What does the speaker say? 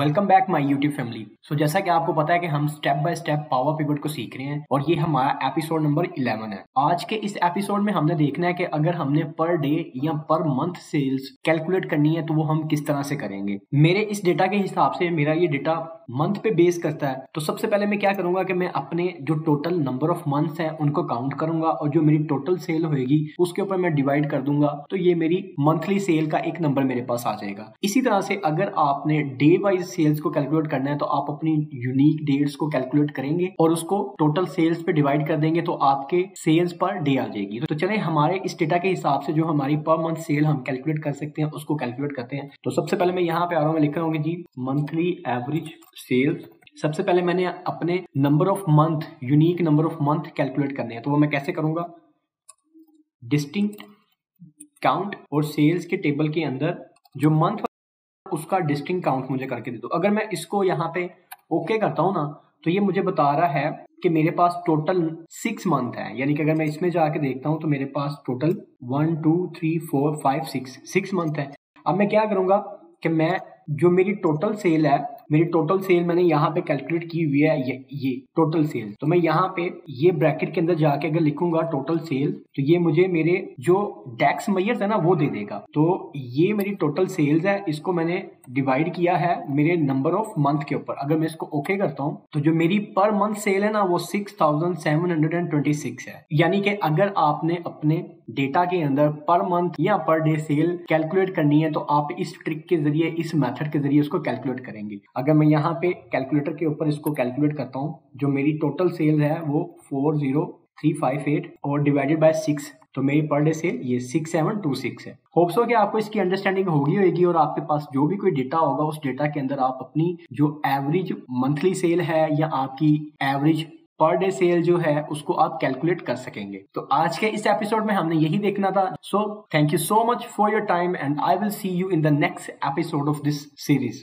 Welcome back my YouTube family so जैसा कि आपको पता है कि हम step by step power pivot को सीख रहे हैं और ये हमारा एपिसोड नंबर 11 है। आज के इस एपिसोड में हमने देखना है कि अगर हमने पर डे या पर मंथ सेल्स कैलकुलेट करनी है तो वो हम किस तरह से करेंगे। मेरे इस डेटा के हिसाब से मेरा ये डेटा मंथ पे बेस करता है। तो सबसे पहले मैं क्या करूँगा कि मैं अपने जो टोटल नंबर ऑफ़ मंथ्स हैं, उनको काउंट करूँगा और जो मेरी टोटल सेल होगी उसके ऊपर मैं डिवाइड कर दूँगा। तो ये मेरी मंथली सेल का एक नंबर मेरे पास आ जाएगा। इसी तरह से अगर आपने डे वाइज सेल्स को कैलकुलेट करना है तो आप अपनी यूनिक डेट्स को कैलकुलेट करेंगे और उसको टोटल सेल्स पे डिवाइड कर देंगे तो आपके सेल्स पर डे आ जाएगी। तो चले, हमारे इस डेटा के हिसाब से जो हमारी पर मंथ सेल हम कैलकुलेट कर सकते हैं, उसको कैलकुलेट करते हैं। तो सबसे पहले मैं यहाँ पे आ रहा हूँ लिख रहा हूँ जी मंथली एवरेज सेल्स सबसे पहले मैंने अपने number of month unique number of month calculate करने हैं। तो वो मैं कैसे करूँगा? डिस्टिंक्ट काउंट और सेल्स के टेबल के अंदर जो मंथ उसका डिस्टिंग काउंट मुझे करके दे दो। अगर मैं इसको यहाँ पे ओके okay करता हूँ ना तो ये मुझे बता रहा है कि मेरे पास टोटल सिक्स मंथ है। यानी कि अगर मैं इसमें जाके देखता हूँ तो मेरे पास total one two three four five six six month है। अब मैं क्या करूँगा कि मैं जो मेरी टोटल सेल है, मेरी टोटल सेल मैंने यहाँ पे कैलकुलेट की हुई है ये ये टोटल सेल तो मैं यहाँ पे ये ब्रैकेट के अंदर जाके अगर लिखूँगा टोटल सेल तो ये मुझे मेरे जो डेक्स मैयर्स है ना, वो दे देगा. तो ये मेरी टोटल सेल्स है, इसको मैंने डिवाइड किया है मेरे नंबर ऑफ़ मंथ के ऊपर. अगर मैं इसको ओके करता हूँ तो जो मेरी पर मंथ सेल है ना, वो सिक्स है. यानी कि अगर आपने अपने डेटा के अंदर पर मंथ या पर डे सेल कैलकुलेट करनी है तो आप इस ट्रिक के ज़रिए, इस मेथड के ज़रिए उसको कैलकुलेट करेंगे। अगर मैं यहाँ पे कैलकुलेटर के ऊपर इसको कैलकुलेट करता हूँ, जो मेरी टोटल सेल है, वो four zero three five eight और डिवाइडेड बाय सिक्स तो मेरी पर डे सेल ये सिक्स सेवन टू सिक्स है। होप्स हो कि आपको इसकी अंडरस्टैंडिंग होगी होगी और आपके पास जो भी कोई डेटा होगा, उस डेटा के अंदर आप अपनी जो एवरेज मंथली सेल है या आपकी एवरेज पर डे सेल जो है, उसको आप कैलकुलेट कर सकेंगे। तो आज के इस एपिसोड में हमने यही देखना था। So thank you so much for your time and I will see you in the next episode of this series